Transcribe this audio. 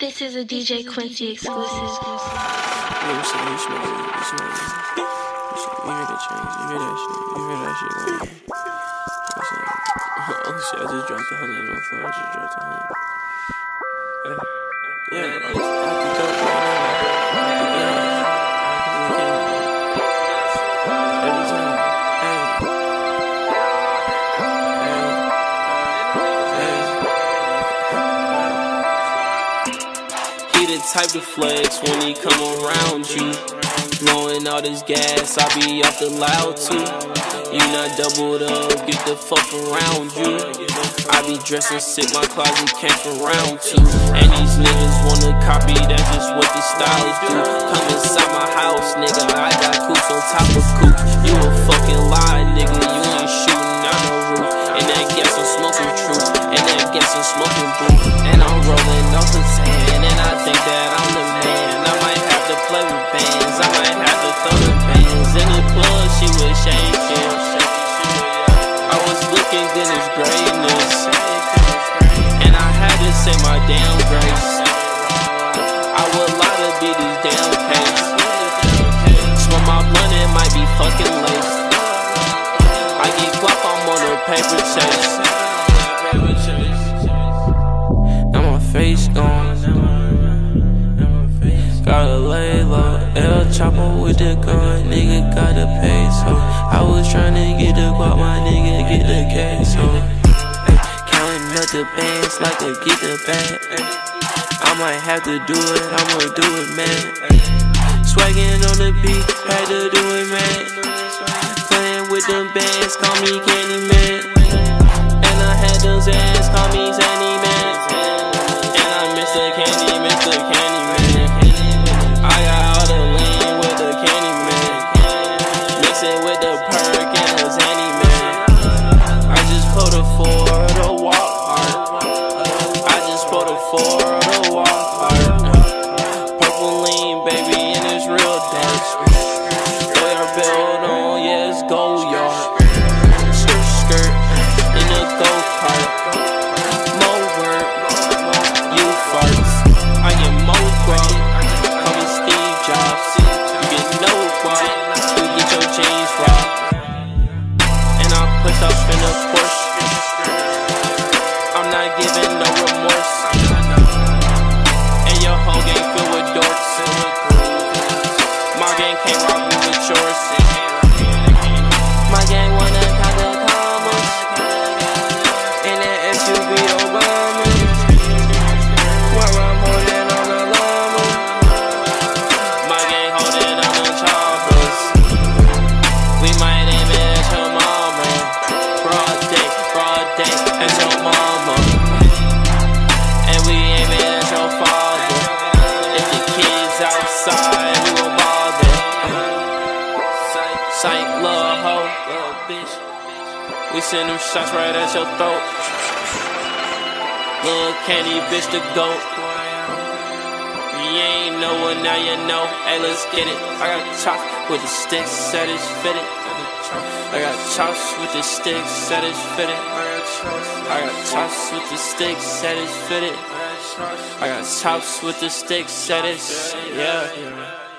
This is a DJ Quincy exclusive. Yeah, you see, you smell it, you smell it. You, see, you hear the change, you hear that shit, you hear that shit going on. Oh shit, I just dropped a hundred on the floor, I just dropped a hundred. Yeah, I, He the type to flex when he come around you. Blowing all this gas, I be off the loud too. You not doubled up, get the fuck around you. I be dressing sick, my closet came from round two. And these niggas wanna copy, that's just what the styles do. Come inside my house, nigga, I got coops on top of coops. El Chapo with the gun, nigga gotta pay. So I was tryna get the guap, my nigga get the case. So counting up the bands like a get the bag. I might have to do it, I'ma do it, man. Swaggin' on the beat, had to do it, man. Playing with them bands, call me Candy not giving no remorse. And your whole game filled with dorks. My gang can't rob outside, we gon' bother. Sight, little hoe, little bitch. We send them shots right at your throat. Little candy bitch, the goat. You ain't know it, now you know. Hey, let's get it. I got chops with the sticks, that is fitted. I got chops with the sticks, that is fitted. I got chops with the sticks, set that is fitted. I got chops with the sticks, that is, yeah.